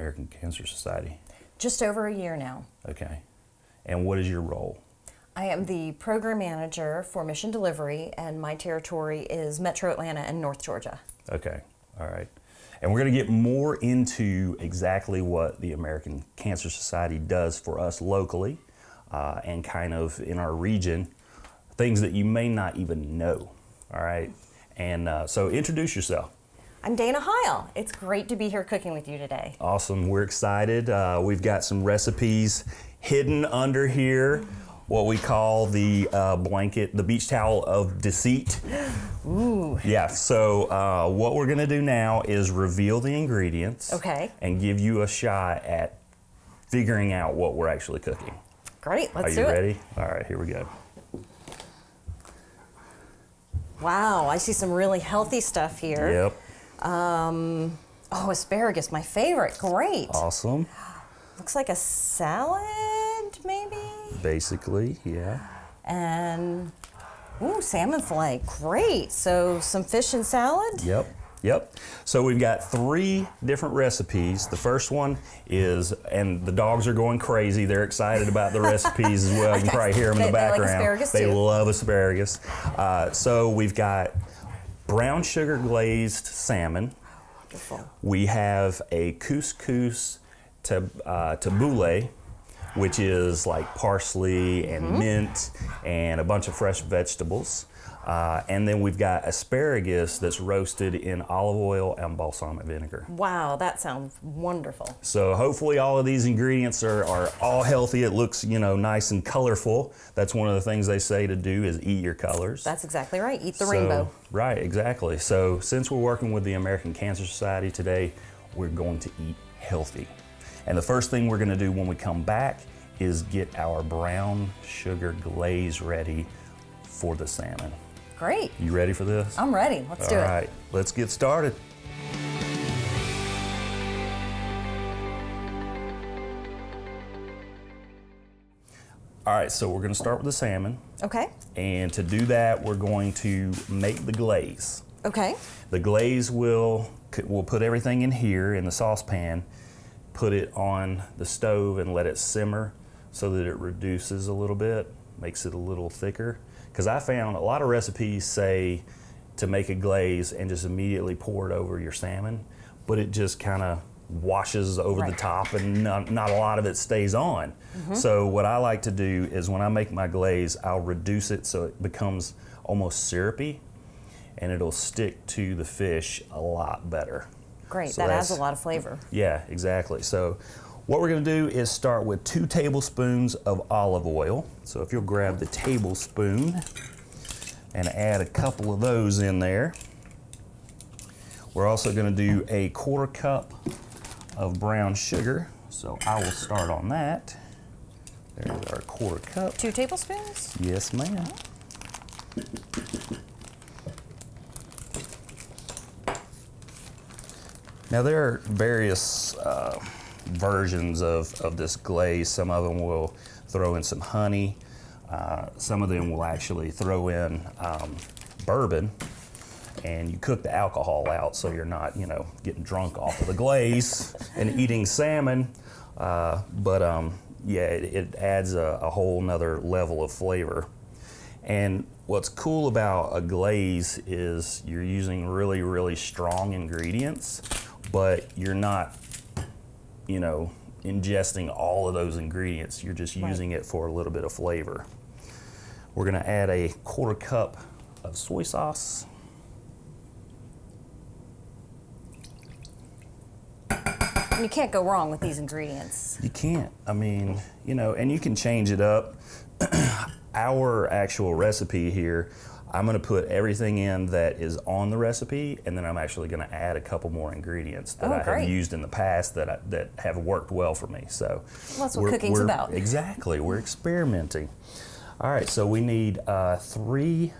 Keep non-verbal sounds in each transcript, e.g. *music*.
been with the American Cancer Society? Just over a year now. Okay. And what is your role? I am the program manager for Mission Delivery, and my territory is Metro Atlanta and North Georgia. Okay. All right. And we're going to get more into exactly what the American Cancer Society does for us locally uh, and kind of in our region, things that you may not even know. All right. And uh, so introduce yourself. I'm Dana Heil. It's great to be here cooking with you today. Awesome. We're excited. Uh, we've got some recipes hidden under here, what we call the uh, blanket, the beach towel of deceit. Ooh. Yeah, so uh, what we're going to do now is reveal the ingredients. Okay. And give you a shot at figuring out what we're actually cooking. Great, let's do it. Are you ready? All right, here we go. Wow, I see some really healthy stuff here. Yep. Um, oh, asparagus, my favorite. Great. Awesome. Looks like a salad, maybe? Basically, yeah. And, ooh, salmon fillet. Great. So, some fish and salad? Yep. Yep. So we've got three different recipes. The first one is, and the dogs are going crazy. They're excited about the recipes as well. You can *laughs* probably hear them in the They- they like background. they love asparagus. Uh, so we've got brown sugar glazed salmon. Wonderful. We have a couscous tab- uh, tabbouleh, which is like parsley and Mm-hmm. mint and a bunch of fresh vegetables. Uh, and then we've got asparagus that's roasted in olive oil and balsamic vinegar. Wow, that sounds wonderful. So hopefully all of these ingredients are, are all healthy. It looks, you know, nice and colorful. That's one of the things they say to do is eat your colors. That's exactly right. Eat the So- rainbow. Right, exactly. So since we're working with the American Cancer Society today, we're going to eat healthy. And the first thing we're going to do when we come back is get our brown sugar glaze ready for the salmon. Great. You ready for this? I'm ready. Let's do it. All right, let's get started. All right, so we're going to start with the salmon. Okay. And to do that, we're going to make the glaze. Okay. The glaze will we'll put everything in here in the saucepan, put it on the stove and let it simmer so that it reduces a little bit, makes it a little thicker. Because I found a lot of recipes say to make a glaze and just immediately pour it over your salmon, but it just kind of washes over the top and not, not a lot of it stays on. Mm-hmm. So what I like to do is when I make my glaze, I'll reduce it so it becomes almost syrupy and it'll stick to the fish a lot better. Great. So that adds a lot of flavor. Yeah, exactly. So what we're gonna do is start with two tablespoons of olive oil. So if you'll grab the tablespoon and add a couple of those in there. We're also gonna do a quarter cup of brown sugar. So I will start on that. There's our quarter cup. Two tablespoons? Yes, ma'am. Now there are various uh, versions of, of this glaze. Some of them will throw in some honey. Uh, some of them will actually throw in um, bourbon, and you cook the alcohol out so you're not, you know, getting drunk off of the glaze and eating salmon. Uh, but um, yeah, it, it adds a, a whole nother level of flavor. And what's cool about a glaze is you're using really, really strong ingredients, but you're not, you know, ingesting all of those ingredients. You're just Right. using it for a little bit of flavor. We're gonna add a quarter cup of soy sauce. You can't go wrong with these ingredients. You can't. I mean, you know, and you can change it up. *clears throat* Our actual recipe here, I'm going to put everything in that is on the recipe, and then I'm actually going to add a couple more ingredients that Oh, I have used in the past that I, that have worked well for me. So Well, that's what cooking's about. *laughs* Exactly. We're experimenting. All right. So we need uh, three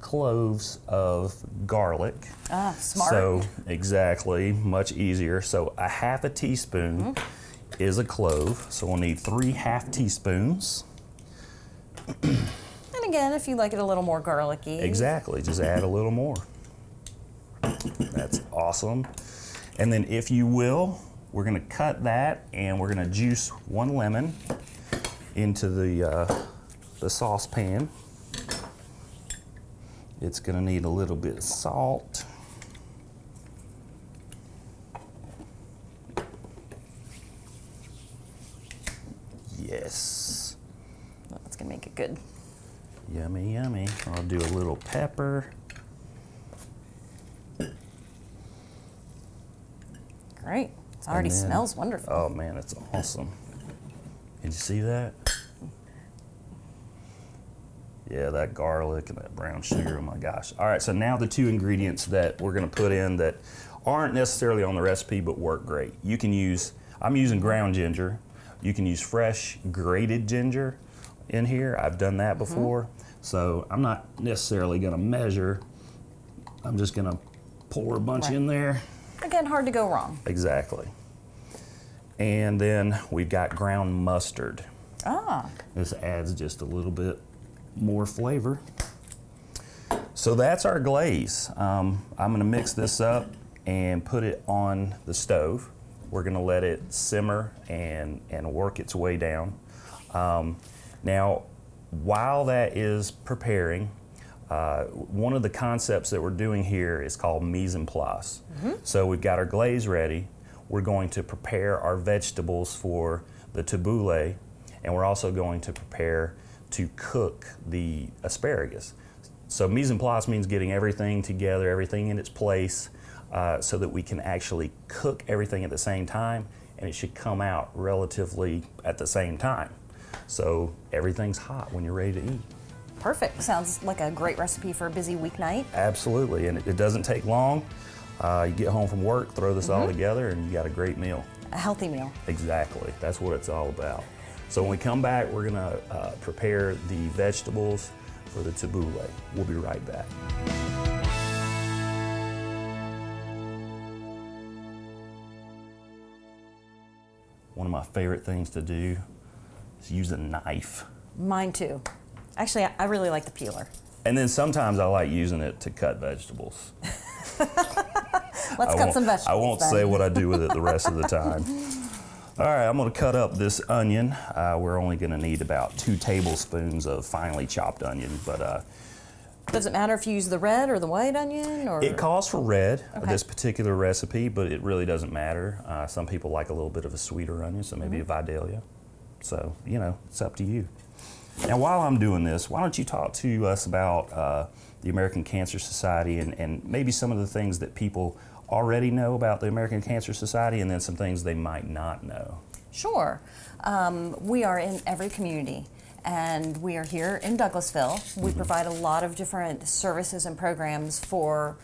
cloves of garlic. Ah, smart. So exactly, much easier. So a half a teaspoon Mm-hmm. is a clove. So we'll need three half teaspoons. *clears throat* and again, if you like it a little more garlicky. Exactly, just add a little more. That's awesome. And then if you will, we're to cut that and we're to juice one lemon into the, uh, the saucepan. It's to need a little bit of salt. Yes. That's gonna make it good. Yummy, yummy. I'll do a little pepper. Great. It already then- smells wonderful. Oh man, it's awesome. Did you see that? Yeah, that garlic and that brown sugar. Oh my gosh. All right, so now the two ingredients that we're going to put in that aren't necessarily on the recipe but work great. You can use, I'm using ground ginger. You can use fresh grated ginger in here. I've done that mm-hmm. before. So I'm not necessarily going to measure. I'm just going to pour a bunch Right. in there. Again, hard to go wrong. Exactly. And then we've got ground mustard. Ah, This adds just a little bit more flavor. So that's our glaze. Um, I'm going to mix this up and put it on the stove. We're going to let it simmer and, and work its way down. Um, now, while that is preparing, uh, one of the concepts that we're doing here is called mise en place. So we've got our glaze ready. We're going to prepare our vegetables for the tabbouleh, and we're also going to prepare to cook the asparagus. So mise en place means getting everything together, everything in its place, uh, so that we can actually cook everything at the same time, and it should come out relatively at the same time. So everything's hot when you're ready to eat. perfect. Sounds like a great recipe for a busy weeknight. Absolutely, and it, it doesn't take long. Uh, you get home from work, throw this all together, and you got a great meal. A healthy meal. Exactly, that's what it's all about. So when we come back, we're gonna uh, prepare the vegetables for the tabbouleh. We'll be right back. One of my favorite things to do use a knife. Mine too. Actually, I- really like the peeler. And then sometimes I like using it to cut vegetables. *laughs* Let's I cut some vegetables. I won't then. say what I do with it the rest of the *laughs* time. All right, I'm going to cut up this onion. Uh, we're only going to need about two tablespoons of finely chopped onion, but uh, Does it matter if you use the red or the white onion? Or it calls for red Okay. this particular recipe, but it really doesn't matter. Uh, some people like a little bit of a sweeter onion, so maybe Mm-hmm. a Vidalia. So you know, it's up to you. Now, while I'm doing this, why don't you talk to us about uh, the American Cancer Society and, and maybe some of the things that people already know about the American Cancer Society, and then some things they might not know. Sure. Um, we are in every community, and we are here in Douglasville. We provide a lot of different services and programs for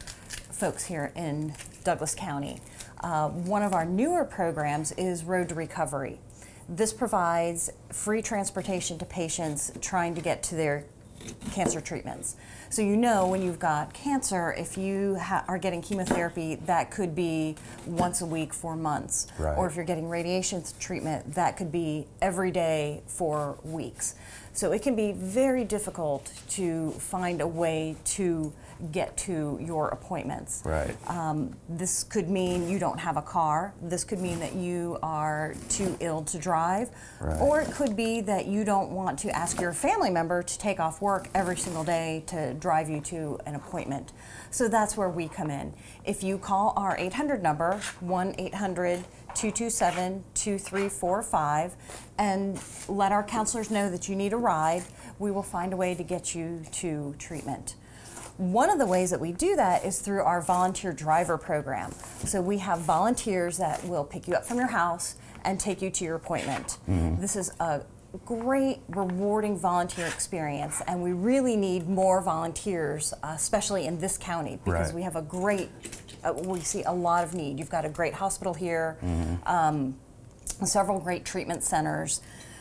folks here in Douglas County. Uh, one of our newer programs is Road to Recovery. This provides free transportation to patients trying to get to their cancer treatments. So you know when you've got cancer, if you ha- are getting chemotherapy, that could be once a week for months. Right. Or if you're getting radiation treatment, that could be every day for weeks. So it can be very difficult to find a way to get to your appointments. Right. Um, this could mean you don't have a car. This could mean that you are too ill to drive. Right. Or it could be that you don't want to ask your family member to take off work every single day to drive you to an appointment. So that's where we come in. If you call our 800 number, 1 800 227 2345, and let our counselors know that you need a ride, we will find a way to get you to treatment. One of the ways that we do that is through our volunteer driver program. So we have volunteers that will pick you up from your house and take you to your appointment. This is a great, rewarding volunteer experience, and we really need more volunteers, uh, especially in this county, because Right. we have a great, uh, we see a lot of need. You've got a great hospital here um, several great treatment centers.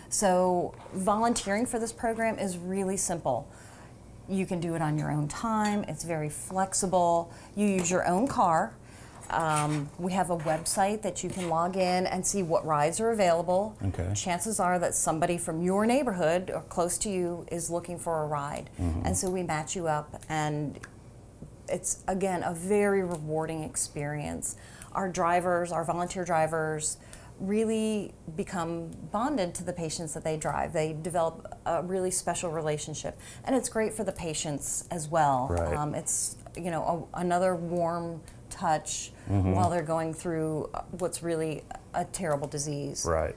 So, volunteering for this program is really simple. You can do it on your own time, it's very flexible. You use your own car. Um, we have a website that you can log in and see what rides are available. Okay. Chances are that somebody from your neighborhood or close to you is looking for a ride. And so we match you up, and it's again a very rewarding experience. our drivers, our volunteer drivers, really become bonded to the patients that they drive. They develop a really special relationship, and it's great for the patients as well. Right. Um, it's you know a, another warm touch Mm-hmm. while they're going through uh, what's really a terrible disease. Right.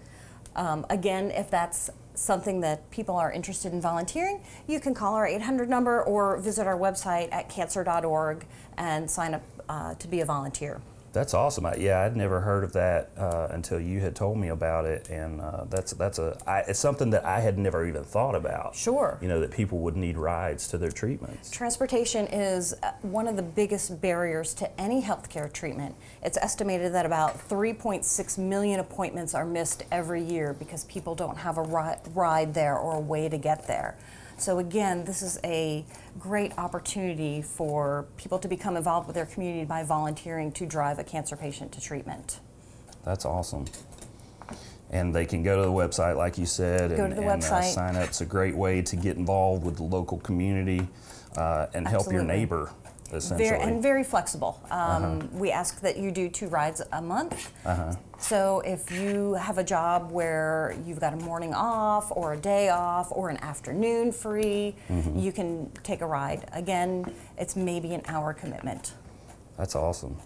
Um, again, if that's something that people are interested in volunteering, you can call our 800 number or visit our website at cancer.org and sign up uh, to be a volunteer. That's awesome. I, yeah, I'd never heard of that uh, until you had told me about it, and uh, that's that's a I, it's something that I had never even thought about. Sure. You know that people would need rides to their treatments. Transportation is uh, one of the biggest barriers to any healthcare treatment. It's estimated that about 3.6 million appointments are missed every year because people don't have a ri- ride there or a way to get there. So, again, this is a great opportunity for people to become involved with their community by volunteering to drive a cancer patient to treatment. That's awesome. And they can go to the website, like you said, Go and, to the and, uh, sign up. It's a great way to get involved with the local community uh, and help your neighbor, essentially. Very, and very flexible. Um, Uh-huh. We ask that you do two rides a month. So if you have a job where you've got a morning off, or a day off, or an afternoon free, Mm-hmm. you can take a ride. Again, it's maybe an hour commitment. That's awesome.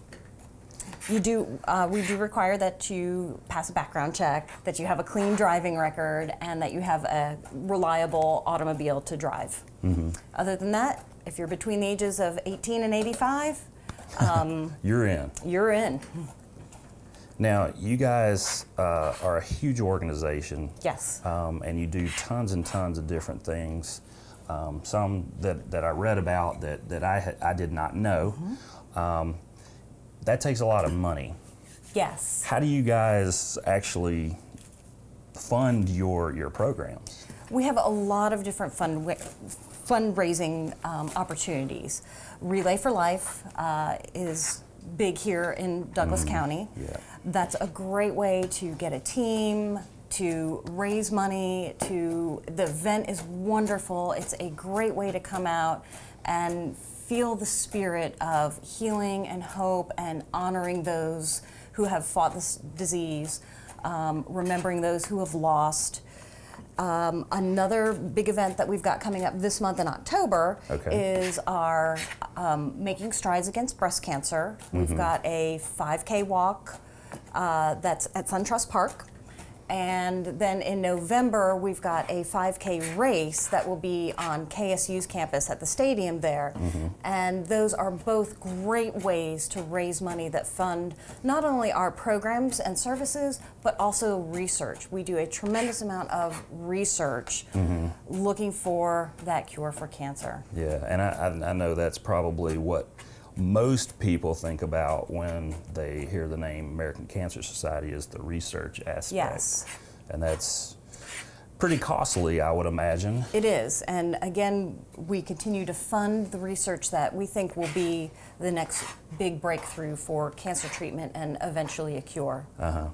You do. Uh, we do require that you pass a background check, that you have a clean driving record, and that you have a reliable automobile to drive. Mm-hmm. Other than that, if you're between the ages of 18 and 85, *laughs* You're in. you're in. Now, you guys uh, are a huge organization. Yes. um, and you do tons and tons of different things. Um, some that, that I read about that, that I, I did not know. Um, that takes a lot of money. Yes. How do you guys actually fund your, your programs? We have a lot of different fund fundraising um, opportunities. Relay for Life uh, is big here in Douglas County. yeah. That's a great way to get a team, to raise money, to the event is wonderful. It's a great way to come out and feel the spirit of healing and hope and honoring those who have fought this disease, um, remembering those who have lost. Um, another big event that we've got coming up this month in October Okay. is our um, Making Strides Against Breast Cancer. We've got a 5K walk uh, that's at SunTrust Park. And then in November, we've got a 5K race that will be on KSU's campus at the stadium there. And those are both great ways to raise money that fund not only our programs and services, but also research. We do a tremendous amount of research looking for that cure for cancer. Yeah, and I, I, I know that's probably what most people think about when they hear the name American Cancer Society is the research aspect. Yes. And that's pretty costly, I would imagine. It is, and again, we continue to fund the research that we think will be the next big breakthrough for cancer treatment and eventually a cure. Uh-huh.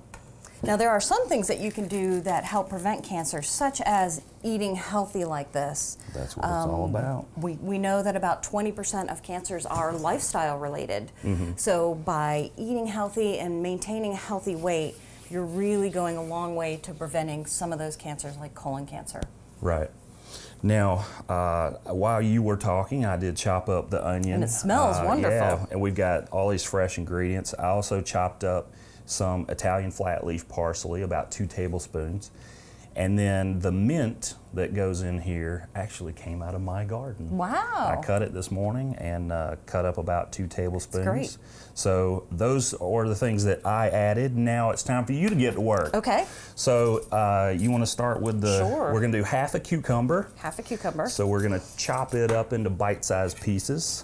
Now, there are some things that you can do that help prevent cancer, such as eating healthy like this. That's what it's all about. We, we know that about 20% of cancers are lifestyle related. Mm -hmm. So, by eating healthy and maintaining a healthy weight, you're really going a long way to preventing some of those cancers like colon cancer. Right. Now, uh, while you were talking, I did chop up the onion. And it smells Uh, wonderful. Yeah, and we've got all these fresh ingredients. I also chopped up some Italian flat leaf parsley, about two tablespoons. And then the mint that goes in here actually came out of my garden. Wow. I cut it this morning and uh, cut up about two tablespoons. great. So those are the things that I added. Now it's time for you to get to work. Okay, So uh, you want to start with the? Sure. We're going to do half a cucumber. half a cucumber. So we're going to chop it up into bite-sized pieces.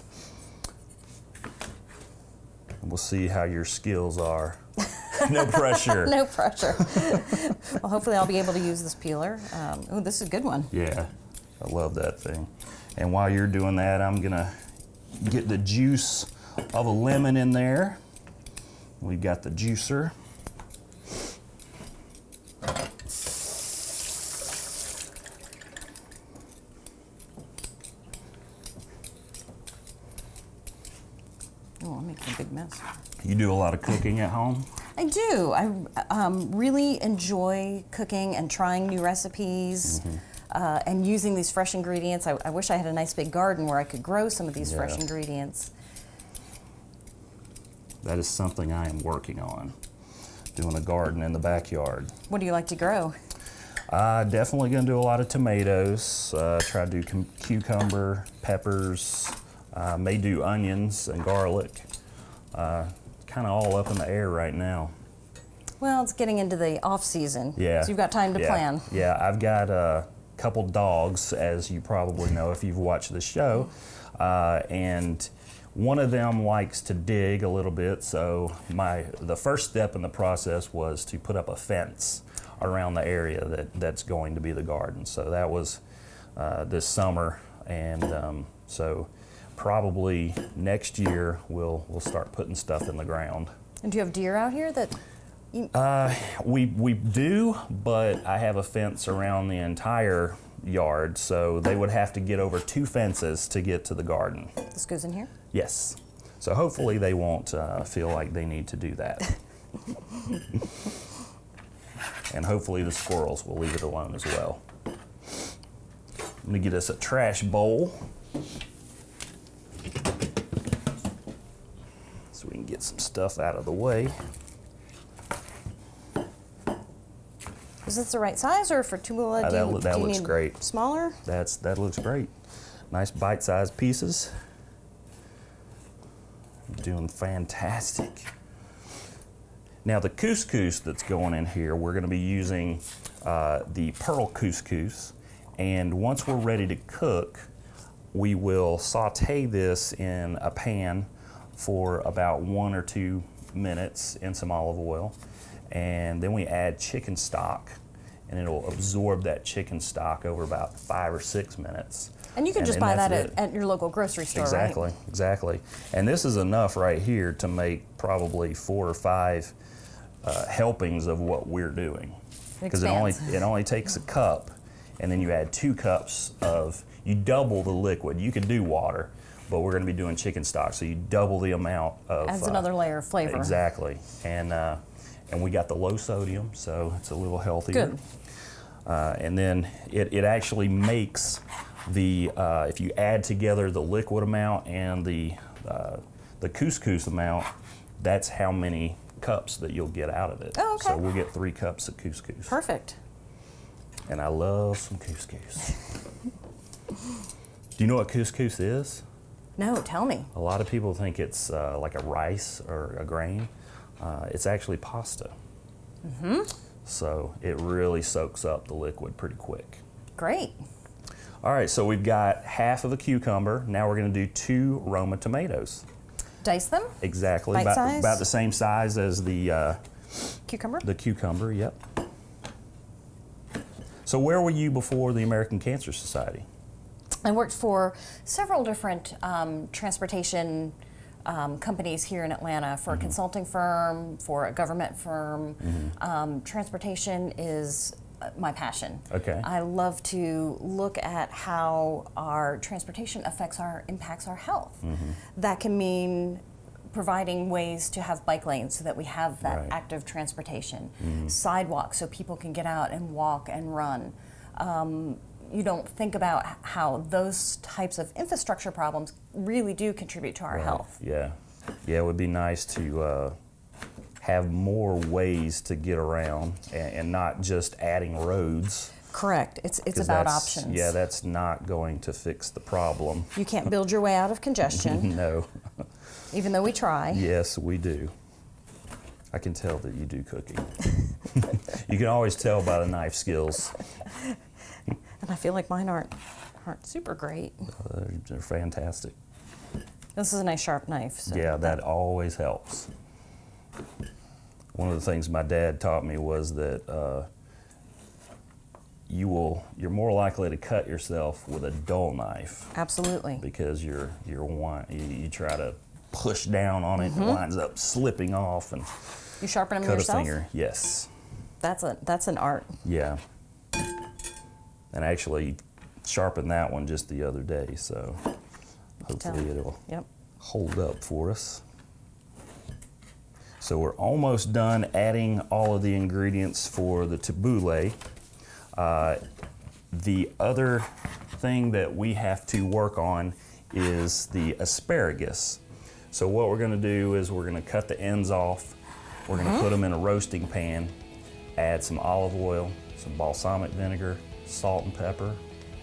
And we'll see how your skills are. *laughs* no pressure. *laughs* No pressure. *laughs* well, hopefully, I'll be able to use this peeler. Um, oh, this is a good one. Yeah, I love that thing. And while you're doing that, I'm gonna get the juice of a lemon in there. We've got the juicer. Oh, let me get big mess. You do a lot of cooking at home? I do. I um, really enjoy cooking and trying new recipes. Mm-hmm. Uh, and using these fresh ingredients, I, I wish I had a nice big garden where I could grow some of these fresh ingredients. That is something I am working on. Doing a garden in the backyard. What do you like to grow? Uh, definitely going to do a lot of tomatoes. Uh, try to do cum- cucumber, peppers. Uh, may do onions and garlic. Uh, kind of all up in the air right now. Well, it's getting into the off season, Yeah. so you've got time to yeah. plan. Yeah, I've got a couple dogs, as you probably know if you've watched the show, uh, and one of them likes to dig a little bit. So my the first step in the process was to put up a fence around the area that that's going to be the garden. So that was uh, this summer, and um, so probably next year we'll we'll start putting stuff in the ground. And do you have deer out here that? Uh, We we do, but I have a fence around the entire yard, so they would have to get over two fences to get to the garden. This goes in here. Yes. So hopefully they won't uh, feel like they need to do that. *laughs* and hopefully the squirrels will leave it alone as well. I'm gonna get us a trash bowl. Can get some stuff out of the way. Is this the right size, or for Tula? Uh, that you, that looks great. Smaller. That's that looks great. Nice bite-sized pieces. Doing fantastic. Now the couscous that's going in here, we're going to be using uh, the pearl couscous, and once we're ready to cook, we will saute this in a pan for about one or two minutes in some olive oil, and then we add chicken stock, and it'll absorb that chicken stock over about five or six minutes. And you can just buy that at, at your local grocery store, Exactly, right? exactly. And this is enough right here to make probably four or five uh, helpings of what we're doing. Because it only it only takes a cup, and then you add two cups of you double the liquid. You could do water, but we're going to be doing chicken stock, so you double the amount of. Adds uh, another layer of flavor. Exactly, and uh, and we got the low sodium, so it's a little healthier. Good. Uh, and then it, it actually makes the uh, if you add together the liquid amount and the uh, the couscous amount, that's how many cups that you'll get out of it. Oh, okay. So we'll get three cups of couscous. Perfect. And I love some couscous. *laughs* Do you know what couscous is? No, tell me. A lot of people think it's uh, like a rice or a grain. Uh, it's actually pasta. Mm-hmm. So it really soaks up the liquid pretty quick. Great. All right, so we've got half of a cucumber. Now we're going to do two Roma tomatoes. Dice them. Exactly, Bite about, size? about the same size as the uh, Cucumber. the cucumber. Yep. So where were you before the American Cancer Society? I worked for several different um, transportation um, companies here in Atlanta for Mm-hmm. a consulting firm, for a government firm. Mm-hmm. Um, transportation is uh, my passion. Okay. I love to look at how our transportation affects our impacts our health. Mm-hmm. That can mean providing ways to have bike lanes so that we have that Right. Mm-hmm. active transportation, sidewalks so people can get out and walk and run. Um, you don't think about how those types of infrastructure problems really do contribute to our Right. health. Yeah, yeah. It would be nice to uh, have more ways to get around and, and not just adding roads. Correct. It's it's about options. Yeah, that's not going to fix the problem. you can't build your way out of congestion, *laughs* No. even though we try. Yes, we do. I can tell that you do cooking. *laughs* you can always tell by the knife skills. And I feel like mine aren't aren't super great. Uh, they're fantastic. This is a nice sharp knife. So Yeah, that always helps. One of the things my dad taught me was that uh, you will you're more likely to cut yourself with a dull knife Absolutely. because you're you're you, you try to push down on it and it winds up slipping off and You sharpen them cut a yourself. finger. Yes. That's a that's an art. Yeah. And I actually sharpened that one just the other day, so hopefully it'll Yep. hold up for us. So we're almost done adding all of the ingredients for the tabbouleh. Uh, the other thing that we have to work on is the asparagus. So what we're gonna do is we're gonna cut the ends off. We're gonna put them in a roasting pan, add some olive oil, some balsamic vinegar, salt and pepper,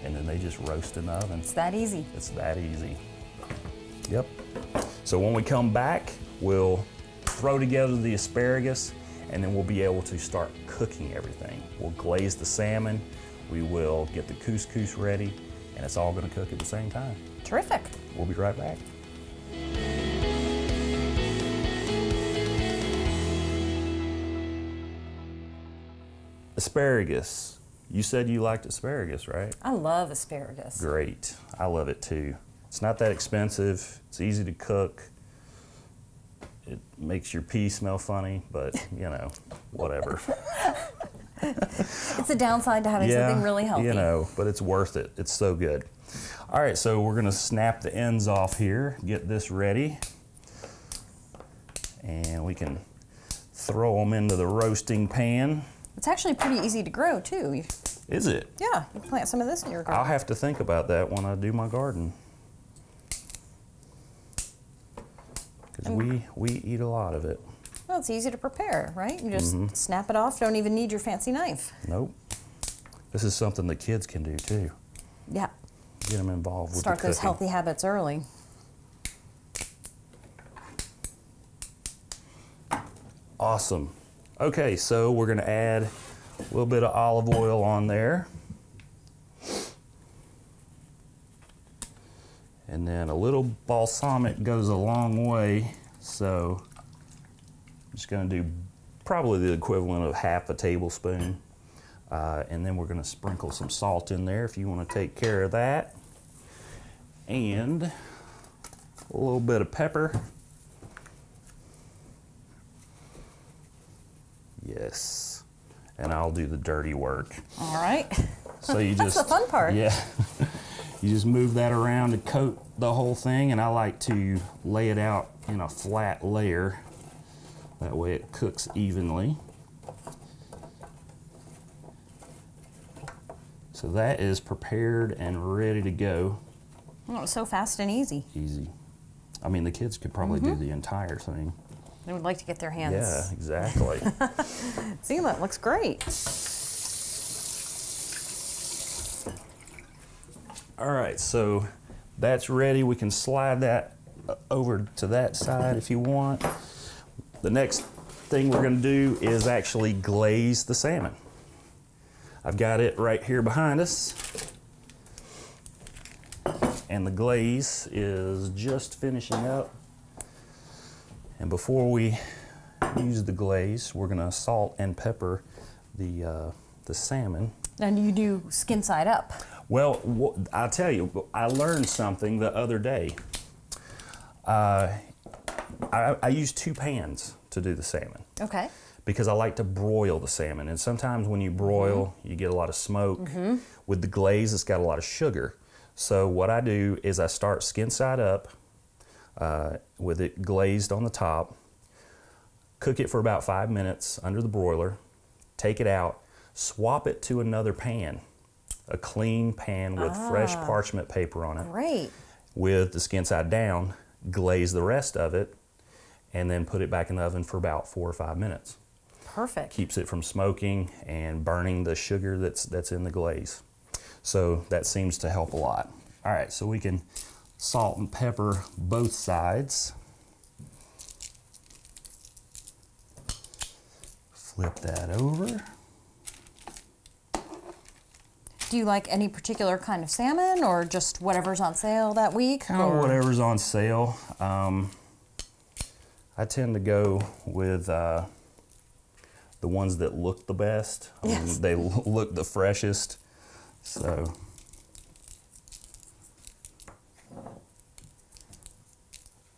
and then they just roast in the oven. It's that easy. It's that easy. Yep. So when we come back, we'll throw together the asparagus and then we'll be able to start cooking everything. We'll glaze the salmon, we will get the couscous ready, and it's all gonna cook at the same time. Terrific. We'll be right back. Asparagus. You said you liked asparagus, right? I love asparagus. Great. I love it too. It's not that expensive. It's easy to cook. It makes your pee smell funny, but you know, whatever. *laughs* *laughs* It's a downside to having something really healthy. You know, but it's worth it. It's so good. All right, so we're gonna snap the ends off here, get this ready, and we can throw them into the roasting pan. It's actually pretty easy to grow too. You- Is it? Yeah, you can plant some of this in your garden. I'll have to think about that when I do my garden. Because we, we eat a lot of it. Well, it's easy to prepare, right? You just Mm-hmm. snap it off. Don't even need your fancy knife. Nope. This is something the kids can do too. Yeah. Get them involved with Start those healthy habits early. Awesome. Okay, so we're gonna add a little bit of olive oil on there. And then a little balsamic goes a long way, so I'm just gonna do probably the equivalent of half a tablespoon. Uh, and then we're gonna sprinkle some salt in there if you wanna take care of that. And a little bit of pepper. Yes. And I'll do the dirty work. All right. So you *laughs* just. That's the fun part. Yeah. *laughs* you just move that around to coat the whole thing and I like to lay it out in a flat layer. That way it cooks evenly. So that is prepared and ready to go. Oh, it was so fast and easy. Easy. I mean, the kids could probably Mm-hmm. do the entire thing. They would like to get their hands. Yeah, exactly. *laughs* See, that looks great. All right, so that's ready. We can slide that uh, over to that side if you want. The next thing we're gonna do is actually glaze the salmon. I've got it right here behind us. And the glaze is just finishing up. And before we use the glaze, we're gonna salt and pepper the, uh, the salmon. And you do skin side up. Well, I'll tell you, I learned something the other day. Uh, I, I use two pans to do the salmon Okay. because I like to broil the salmon. And sometimes when you broil, you get a lot of smoke. With the glaze, it's got a lot of sugar. So what I do is I start skin side up uh, with it glazed on the top, cook it for about five minutes under the broiler, take it out, swap it to another pan, a clean pan with fresh parchment paper on it Great. with the skin side down, glaze the rest of it, and then put it back in the oven for about four or five minutes. Perfect. Keeps it from smoking and burning the sugar that's that's in the glaze. So that seems to help a lot. All right, so we can salt and pepper both sides. Flip that over. Do you like any particular kind of salmon or just whatever's on sale that week? Kind of whatever's on sale. Um, I tend to go with uh, the ones that look the best. I mean, Yes. they *laughs* look the freshest. So.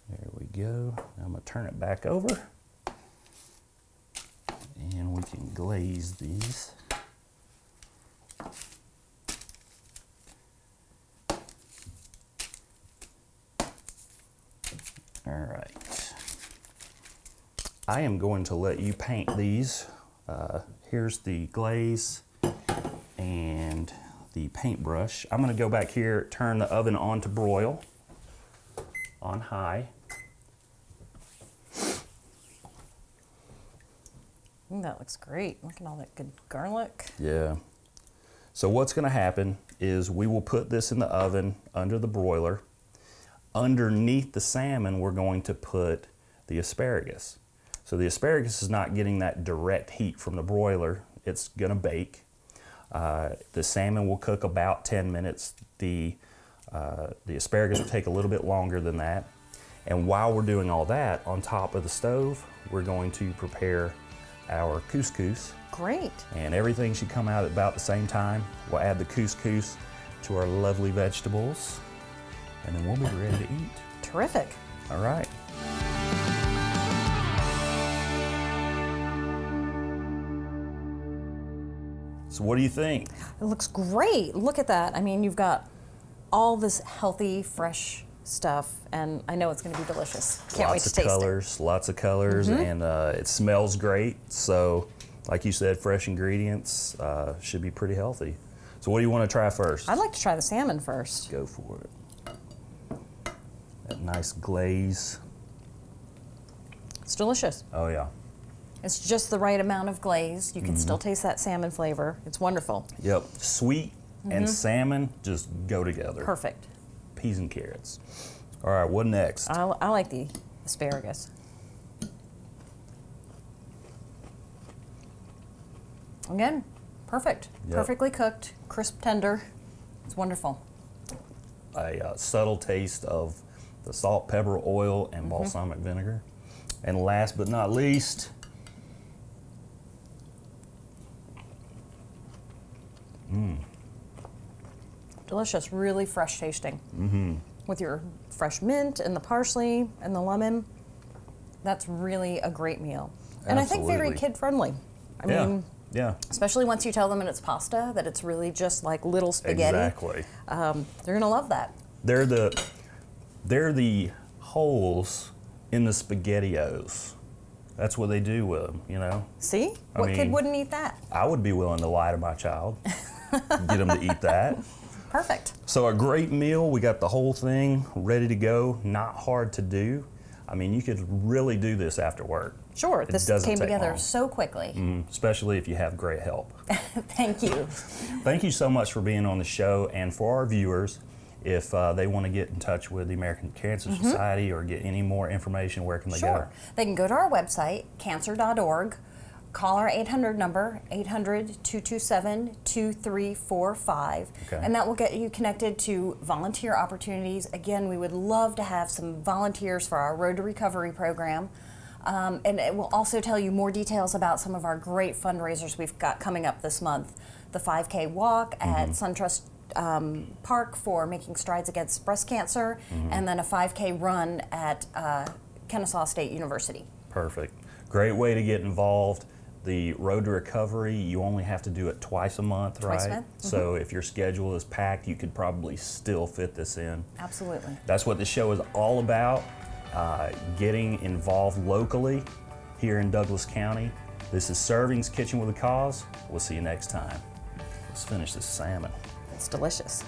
There we go. Now I'm going to turn it back over. And we can glaze these. All right. I am going to let you paint these. Uh, here's the glaze and the paintbrush. I'm going to go back here, turn the oven on to broil on high. Ooh, that looks great. Look at all that good garlic. Yeah. So what's going to happen is we will put this in the oven under the broiler. Underneath the salmon, we're going to put the asparagus. So the asparagus is not getting that direct heat from the broiler. It's going to bake. Uh, the salmon will cook about 10 minutes. The, uh, the asparagus will take a little bit longer than that. And while we're doing all that, on top of the stove, we're going to prepare our couscous. Great. And everything should come out at about the same time. We'll add the couscous to our lovely vegetables, and then we'll be ready to eat. Terrific. All right. So what do you think? It looks great. Look at that. I mean, you've got all this healthy, fresh stuff, and I know it's going to be delicious. Can't lots wait to of taste colors, lots of colors, Mm-hmm. and uh, it smells great. So, like you said, fresh ingredients uh, should be pretty healthy. So, what do you want to try first? I'd like to try the salmon first. Go for it. That nice glaze. It's delicious. Oh yeah. It's just the right amount of glaze. You can Mm-hmm. still taste that salmon flavor. It's wonderful. Yep. Sweet and salmon just go together. Mm-hmm. Perfect. Peas and carrots. All right. What next? I, I like the asparagus. Again, perfect. Yep. Perfectly cooked, crisp, tender. It's wonderful. a uh, subtle taste of the salt, pepper, oil, Mm-hmm. and balsamic vinegar. And last but not least, Delicious, really fresh tasting. Mm-hmm. With your fresh mint and the parsley and the lemon, that's really a great meal. And I think very kid friendly. I yeah, mean, yeah, especially once you tell them that it's pasta, that it's really just like little spaghetti. exactly. Um, they're gonna love that. They're the they're the holes in the spaghettios. That's what they do with them, you know. See, I what kid wouldn't eat that? I would be willing to lie to my child, get them to eat that. *laughs* Perfect. So a great meal. We got the whole thing ready to go. Not hard to do. I mean, you could really do this after work. Sure, It this came together long. so quickly. Mm, especially if you have great help. *laughs* Thank you. Thank you so much for being on the show. And for our viewers, if uh, they want to get in touch with the American Cancer Society or get any more information, where can they. Sure. go? They can go to our website, cancer.org, call our 800 number, 800 227 2345, Okay. and that will get you connected to volunteer opportunities. Again, we would love to have some volunteers for our Road to Recovery program. Um, and it will also tell you more details about some of our great fundraisers we've got coming up this month the 5K walk at SunTrust um, Park for making strides against breast cancer, and then a 5K run at uh, Kennesaw State University. Perfect. Great way to get involved. The Road to Recovery, you only have to do it twice a month, Twice a right? month, Mm-hmm. So if your schedule is packed, you could probably still fit this in. Absolutely. That's what the show is all about uh, getting involved locally here in Douglas County. This is Servings Kitchen with a Cause. We'll see you next time. Let's finish this salmon. It's delicious.